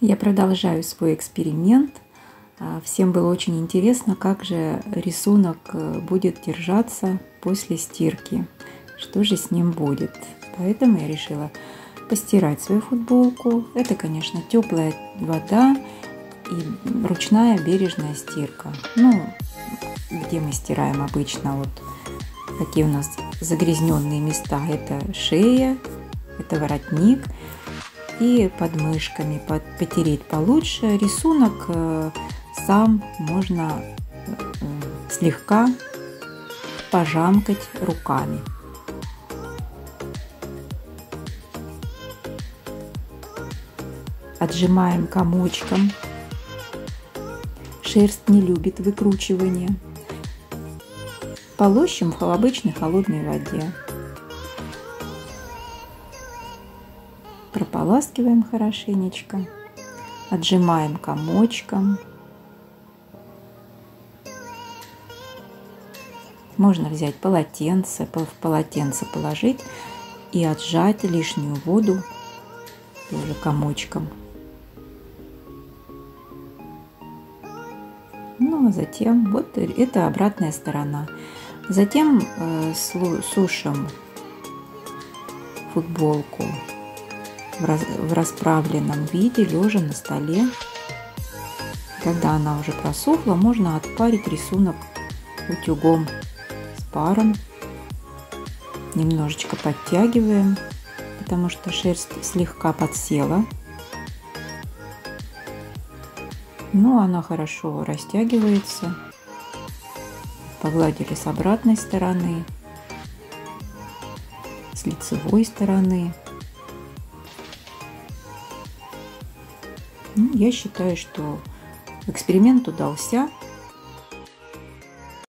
Я продолжаю свой эксперимент. А, всем было очень интересно, как же рисунок э, будет держаться после стирки. Что же с ним будет. Поэтому я решила постирать свою футболку. Это, конечно, теплая вода и ручная бережная стирка. Ну, где мы стираем обычно, вот какие у нас загрязненные места. Это шея, это воротник и подмышками под, потереть получше. Рисунок э, сам можно э, слегка пожамкать руками. Отжимаем комочком. Шерсть не любит выкручивания. Полощем в обычной холодной воде. Прополаскиваем хорошенечко. Отжимаем комочком. Можно взять полотенце, в полотенце положить и отжать лишнюю воду тоже комочком. Ну а затем вот это обратная сторона. Затем э, сушим футболку в расправленном виде, лежа на столе. Когда она уже просохла, можно отпарить рисунок утюгом с паром. Немножечко подтягиваем, потому что шерсть слегка подсела. Но она хорошо растягивается. Погладили с обратной стороны, с лицевой стороны. Ну, я считаю, что эксперимент удался.